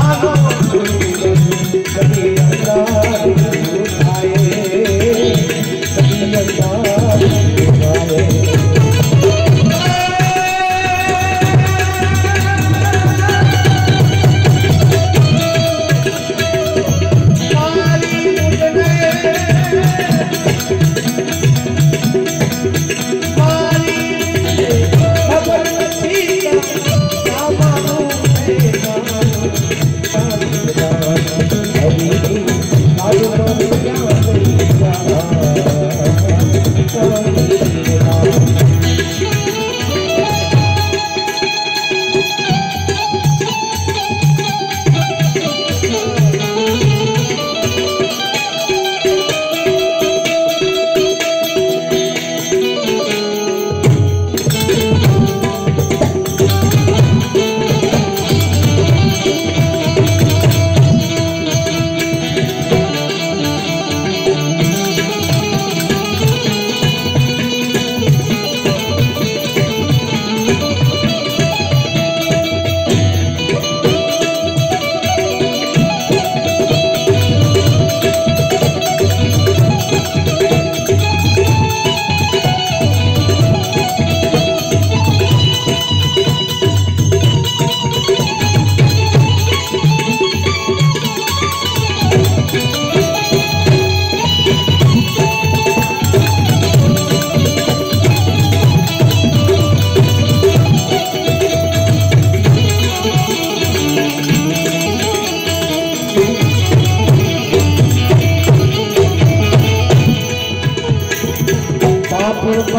I don't know.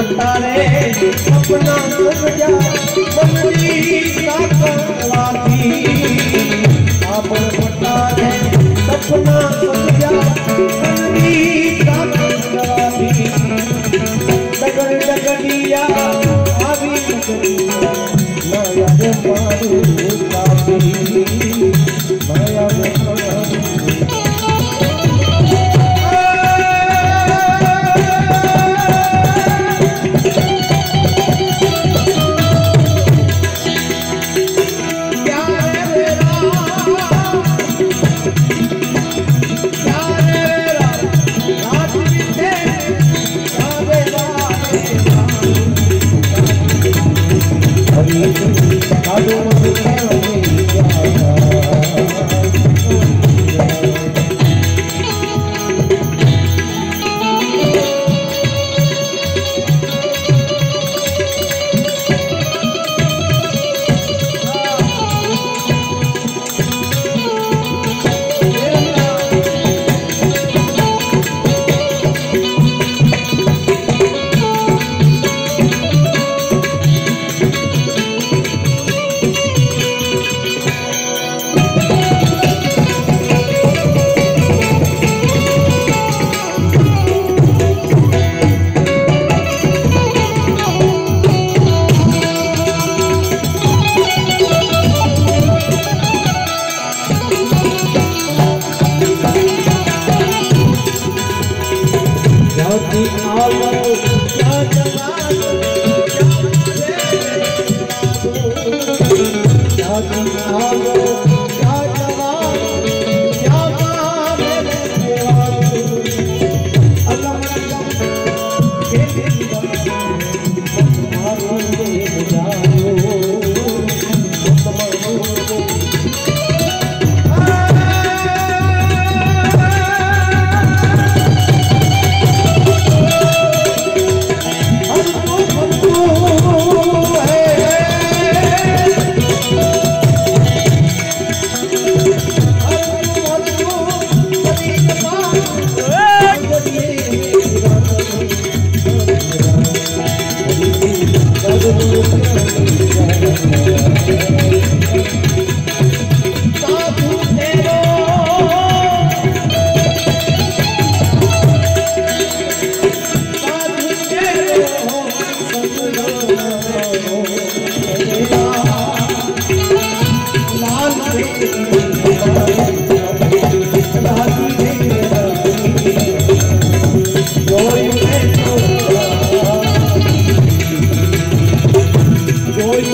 अपना समझा मंगली साकरवाती आपन पटा है सपना समझा मंगली साकरवाती डगर डगरिया आवी डगरिया माया रे मारू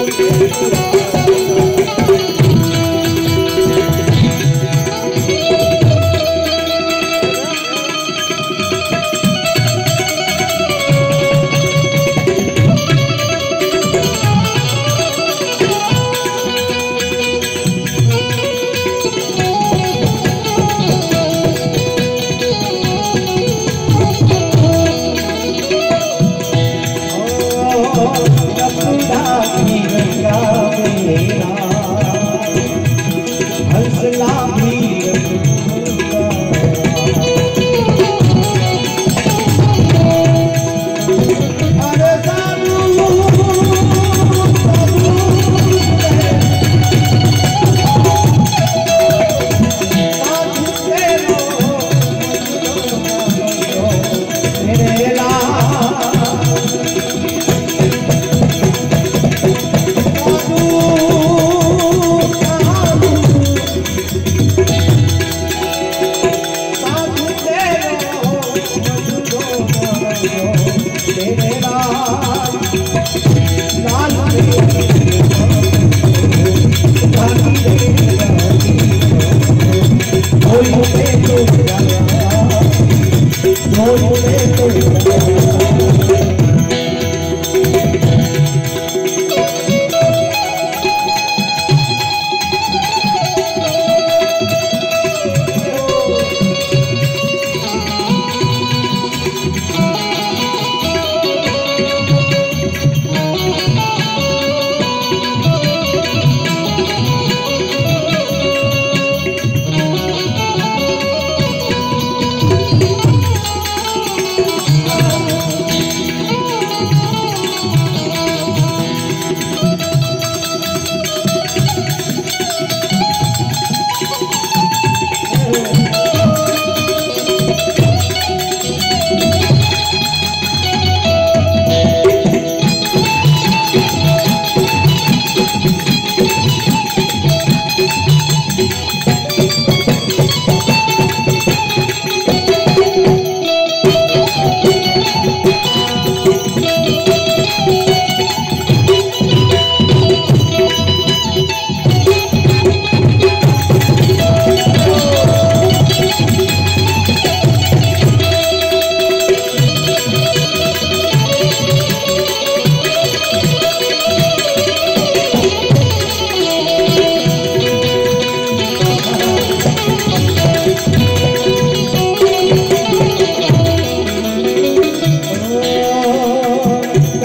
Música तेरे नाम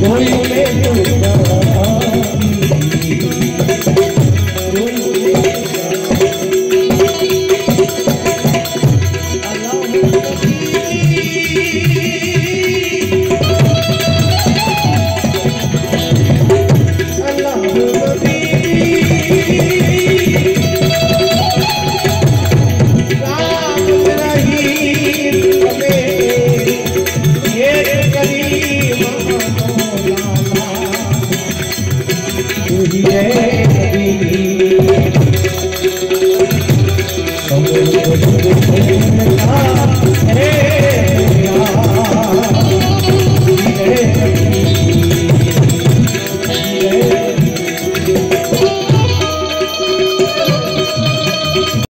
Foi o